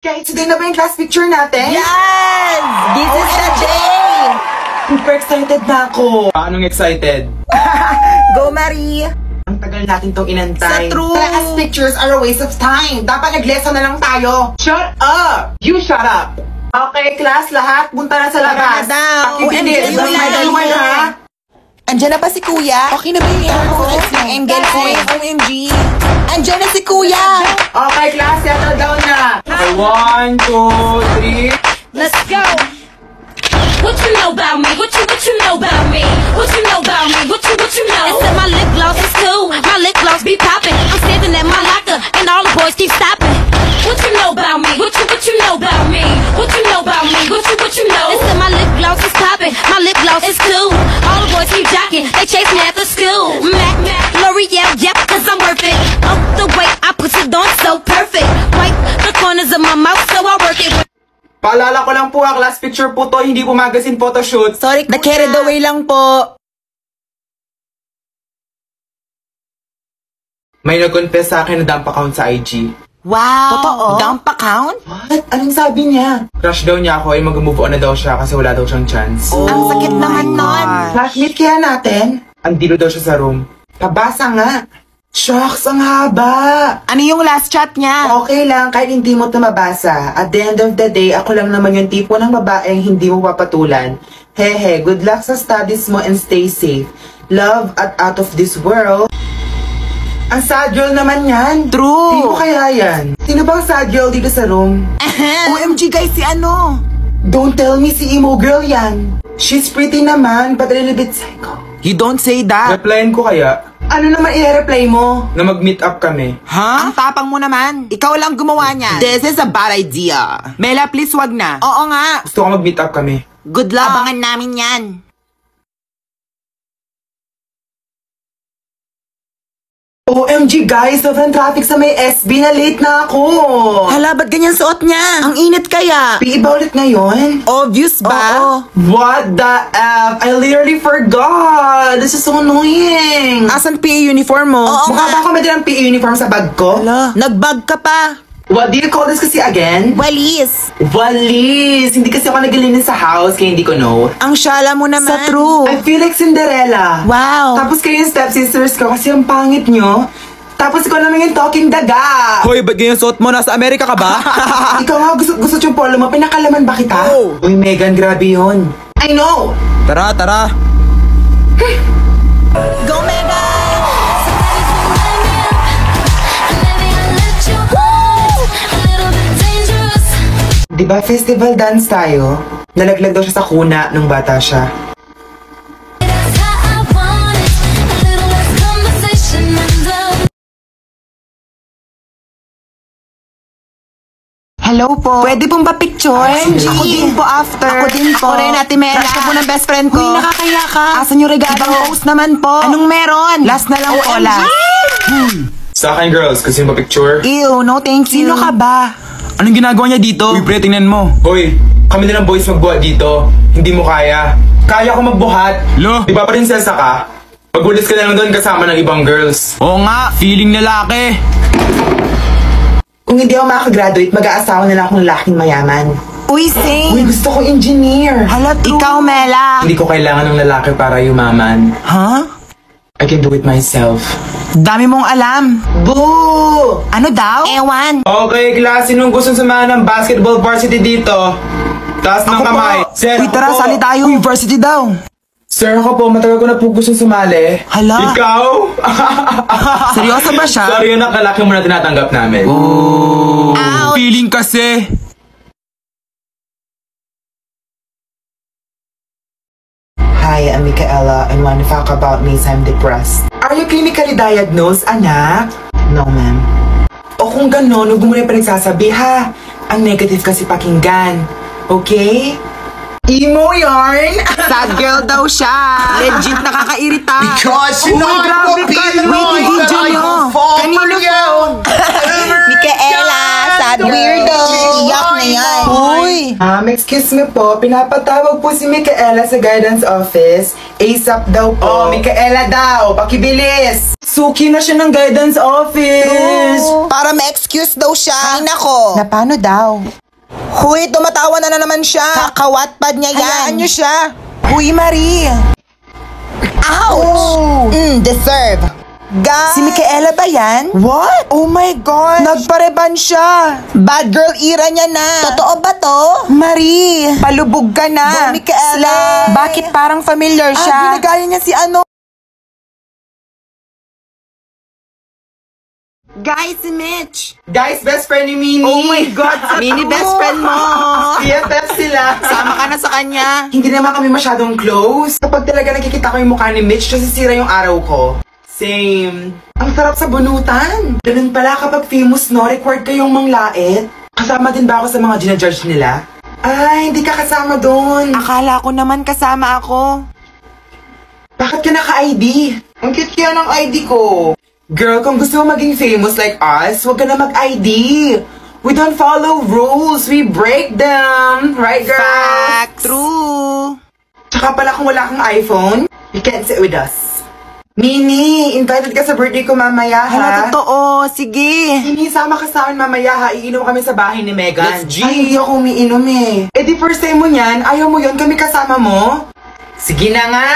Guys, today na ba yung class picture natin? Yes! This is the day! Super excited na ako. Paanong excited? Go, Marie! Ang tagal natin tong inantay. Sa true. Class pictures are a waste of time. Dapat nag-lesson na lang tayo. Shut up! You shut up! Okay, class, lahat, punta na sa labas. Tara na daw. Pakibilis, OMG, wala dalawan, na. ha? Andiyan na ba si Kuya? Okay na ba yung airport? Ang angle ko eh. OMG! Andiyan na si Kuya! Okay, class, settle down na. Okay, one, two, three. Let's go. What you know about me? What you what you know about me? What you know about me? What you what you know? Said my lip gloss is cool. My lip gloss be popping. All the boys keep jocking. They chase me after school. Mac Mac L'Oreal, yep, cause I'm worth it. Up the way I put it on so perfect. Wipe the corners of my mouth so I work it. Paalala ko lang po, ah, class picture po to, hindi po magazine photoshoot. Sorry, na-carried away lang po. May nag-confess sa akin na dump account sa IG. Wow! Totoo? Dump account? What? Anong sabi niya? Crush daw niya ako ay mag-move on na daw siya kasi wala daw siyang chance. Ang sakit naman nun. Classmate kaya natin? Andilo daw siya sa room. Pabasa nga. Shucks, ang haba. Ano yung last chat niya? Okay lang, kahit hindi mo ito mabasa. At the end of the day, ako lang naman yung tipo ng babaeng hindi mo papatulan. Hehe, good luck sa studies mo and stay safe. Love at out of this world. Ang sad girl naman yan. True. Hindi ko kaya yan. Sino bang sad girl dito sa room? OMG guys, si ano? Don't tell me si emo girl yan. She's pretty naman, but a little bit psycho. You don't say that. Replyan ko kaya Ano naman i-reply mo? na mag-meet up kami. Ha? Ang tapang mo naman. Ikaw lang gumawa niyan. This is a bad idea. Mela, please wag na. Oo nga. Gusto ko mag-meet up kami. Good luck. Abangan namin yan. OMG guys, sobrang traffic sa may SB na late na ako. Hala, ba't ganyan suot niya? Ang init kaya. PE ba ulit ngayon? Obvious ba? Oo. What the F? I literally forgot. This is so annoying. Asan PA uniform mo? Oo Mukha ba ako may dalang PE uniform sa bag ko? Hala, nagbag ka pa. What do you call this kasi again? Walis. Walis. Hindi kasi ako naglilinis sa house kaya hindi ko know. Ang syala mo naman. Sa true. I feel like Cinderella. Wow. Tapos kayo yung stepsisters ko kasi ang pangit nyo. Tapos ikaw naman yung talking daga. Hoy, ba't ganyan suot mo? Nasa Amerika ka ba? Ikaw nga gusto, gusto yung polo mo. Pinakalaman ba kita? Oh. Uy, Megan, grabe yun. I know. tara, tara. Go, Mega! Di ba festival dance tayo? Nalaglag daw siya sa kuna nung bata siya. Hello po. Pwede pong ba picture? OMG. Ako din po after. Ako din po. Ako rin, Ate Mela. Crush ko po ng best friend ko. Uy, nakakaya ka. Asan yung regalo? Ibang post naman po. Anong meron? Last na lang po, last. Sa akin girls, kasi yung picture. Ew, no thank you. Sino ka ba? Anong ginagawa niya dito? Uy, pre, tingnan mo. Hoy, kami na ng boys magbuhat dito. Hindi mo kaya. Kaya ko magbuhat. Lo? Di ba prinsesa ka? Magbulis ka na lang doon kasama ng ibang girls. Oo nga, feeling lalaki. Kung hindi ako makakagraduate, mag-aasawa na lang akong lalaking mayaman. Uy, Uy, sing. gusto ko engineer. Hala, Ikaw, Mela. Hindi ko kailangan ng lalaki para yumaman. Ha? I can do it myself. Dami mong alam. Boo! Ano daw? Ewan. Okay, klase, sinong gusto samahan ng basketball varsity dito? Taas ng kamay. Sir, Uy, ako tara, po. sali tayo. University daw. Sir, ako po, matagal ko na po gusto sumali. Hala. Ikaw? Seryoso ba siya? Sorry, yun ang kalaki mo na tinatanggap namin. Ouch. Feeling kasi. I'm Micaela and to talk about me so I'm depressed. Are you clinically diagnosed, anak? No, ma'am. O kung gano'n, huwag mo na pinagsasabi, ha? Ang negative kasi pakinggan. Okay? Emo yarn! Sad girl daw siya. Legit nakakairita. Because you will be kayo. annoyed Wait, that I Um, excuse me po, pinapatawag po si Micaela sa guidance office. ASAP daw po. Oh, Micaela daw, pakibilis! Suki na siya ng guidance office! Para ma-excuse daw siya. Ay, nako. Na paano daw? Huy, tumatawa na na naman siya. Kakawatpad niya yan. Hayaan niyo siya. Huy, Marie. Ouch! Mm, deserve. Guys. Si Micaela ba yan? What? Oh my God! Nagpareban siya. Bad girl era niya na. Totoo ba to? Marie, palubog ka na. Bo, Micaela. Slay. Bakit parang familiar siya? Ah, ginagaya niya si ano. Guys, si Mitch. Guys, best friend ni Mini! Oh my God, mini best friend mo. BFF sila! Sama ka na sa kanya. Hindi naman kami masyadong close. Kapag talaga nakikita ko yung mukha ni Mitch, nasisira yung araw ko. Same. Ang sarap sa bunutan. Ganun pala kapag famous, no? Required kayong manglait. Kasama din ba ako sa mga ginajudge nila? Ay, hindi ka kasama doon. Akala ko naman kasama ako. Bakit ka naka-ID? Ang cute kaya ng ID ko. Girl, kung gusto mo maging famous like us, huwag ka na mag-ID. We don't follow rules, we break them. Right, girl? Fact. True. Tsaka pala kung wala kang iPhone, you can't sit with us. Mini, invited ka sa birthday ko mamaya, ha? Hala, totoo. Sige. Mini, sama ka sa akin mamaya, ha? Iinom kami sa bahay ni Megan. Let's G. Ay, hindi ako umiinom, eh. Eh di first time mo niyan, ayaw mo yon kami kasama mo? Sige na nga.